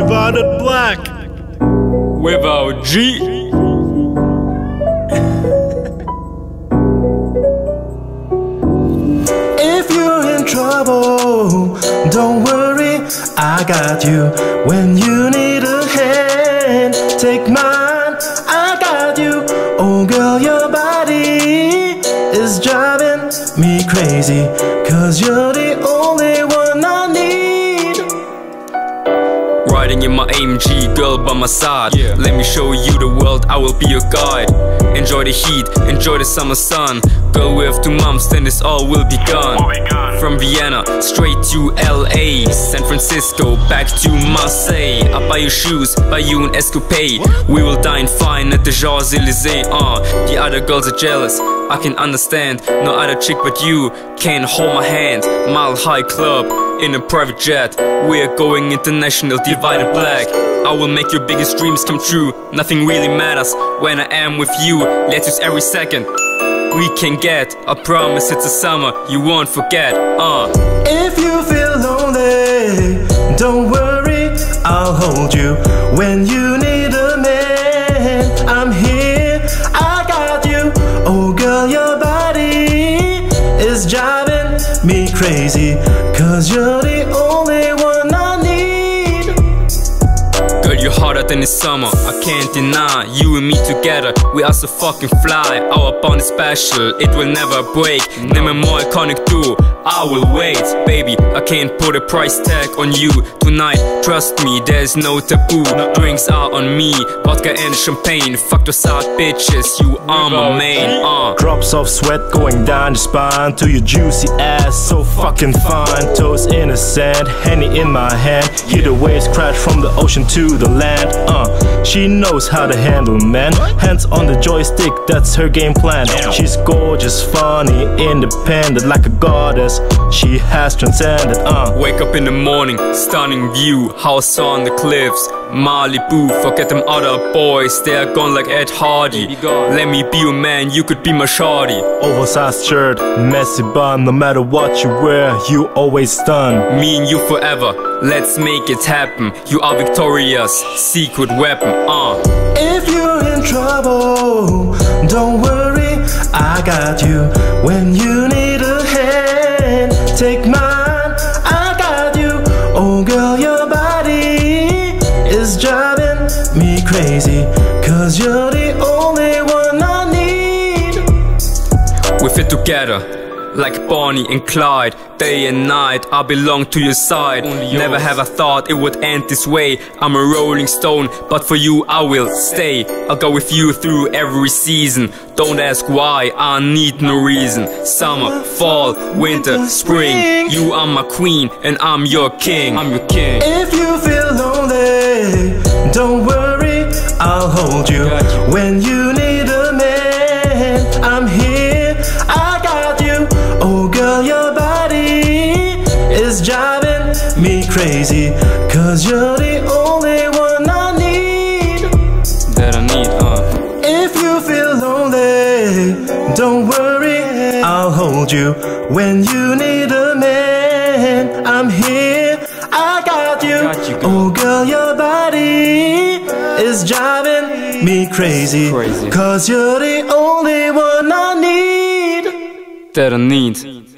Divided Black Without G. If you're in trouble, don't worry, I got you. When you need a hand, take mine, I got you. Oh girl, your body is driving me crazy, cause you're the Riding in my AMG, girl by my side. yeah. Let me show you the world, I will be your guide. Enjoy the heat, enjoy the summer sun. Girl, have two months, then this all will be gone. From Vienna straight to LA, San Francisco back to Marseille. I buy you shoes, buy you an escapade. We will dine fine at the Champs Elysees. Uh, the other girls are jealous. I can understand. No other chick but you can hold my hand. Mile High Club in a private jet. We're going international, divided black. I will make your biggest dreams come true. Nothing really matters when I am with you. Let's use every second we can get. I promise it's a summer you won't forget. Uh. If you feel lonely, don't worry, I'll hold you. When you need a man, I'm here, I got you. Oh girl, your body is driving me crazy, cause you're the only hotter than the summer. I can't deny you and me together. We are so fucking fly. Our bond is special. It will never break. Never more iconic too. I will wait, baby. I can't put a price tag on you tonight. Trust me, there's no taboo. Drinks are on me, vodka and champagne. Fuck those sad bitches. You are my main. Uh. Drops of sweat going down your spine to your juicy ass, so fucking fine. Toes in the sand, henny in my hand. Hear the waves crash from the ocean to the land. Uh, she knows how to handle men. Hands on the joystick, that's her game plan. She's gorgeous, funny, independent, like a goddess. She has transcended. Uh, Wake up in the morning, stunning view, house on the cliffs, Malibu. Forget them other boys, they are gone like Ed Hardy. Let me be your man, you could be my shawty. oversized shirt, messy bun. No matter what you wear, you always stun. Me and you forever, let's make it happen. You are victorious, secret weapon. Uh. If you're in trouble, don't worry, I got you. When you need a hand, take mine, I got you. Oh girl, your body is driving me crazy, cause you're the only one I need. We fit together like Bonnie and Clyde. Day and night, I belong to your side. Never have I thought it would end this way. I'm a rolling stone, but for you I will stay. I'll go with you through every season. Don't ask why, I need no reason. Summer, fall, winter, spring. You are my queen, and I'm your king. I'm your king. If you feel lonely, don't worry, crazy, cause you're the only one I need. That I need, uh. If you feel lonely, don't worry, I'll hold you. When you need a man, I'm here, I got you. Got you, girl. oh girl, your body is driving me crazy, Crazy. cause you're the only one I need. That I need.